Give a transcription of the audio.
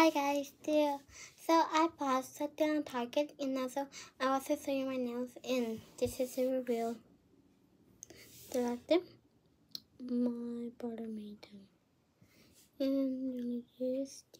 Hi guys, dear. So I bought something on Target and also I also sewing my nails and this is a reveal. Do you like them? My brother made them. And